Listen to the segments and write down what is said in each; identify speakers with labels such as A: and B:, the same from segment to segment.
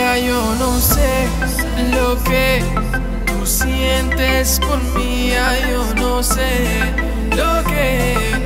A: Ya yo no sé lo que tú sientes por mí, ya yo no sé lo que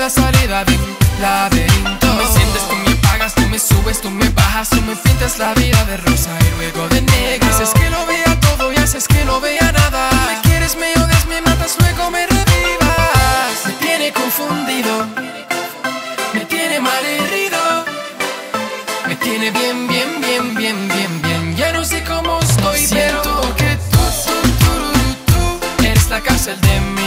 A: la salida de laberinto. Tú me sientes, tú me apagas, tú me subes, tú me bajas, tú me pintas la vida de rosa y luego de negro. Haces que lo vea todo y haces que no vea nada. Me quieres, me odias, me matas, luego me revivas. Me tiene confundido, me tiene mal herido. Me tiene bien, bien, bien, bien, bien, bien. Ya no sé cómo estoy, Siento que tú, tú, tú, tú, eres la cárcel de mi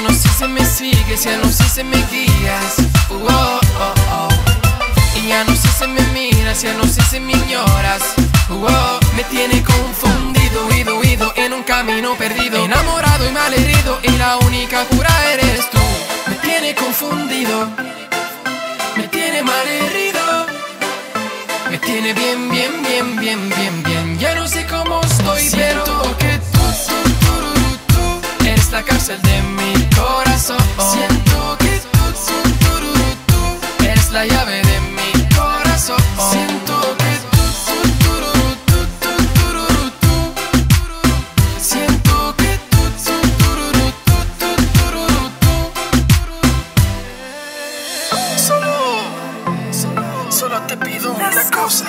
A: no sé si me sigues, ya no sé si me guías. Uh, oh, oh, oh. Y ya no sé si me miras, ya no sé si me ignoras. Uh, Me tiene confundido, ido, ido en un camino perdido. Enamorado y malherido y la única cura eres tú. Me tiene confundido, me tiene malherido. Me tiene bien, bien, bien, bien, bien, bien. Ya no sé cómo estoy, Siento te pido una cosa.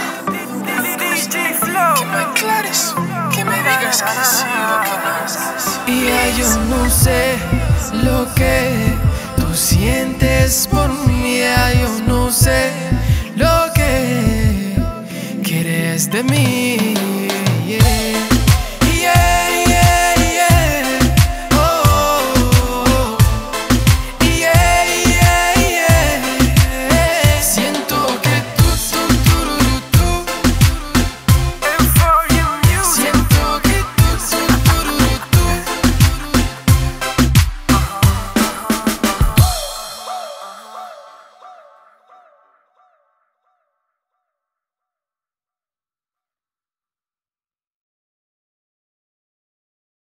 A: Que me aclares, que me digas que sí o que no. Y ya yo no sé lo que tú sientes por mí, yo no sé lo que quieres de mí.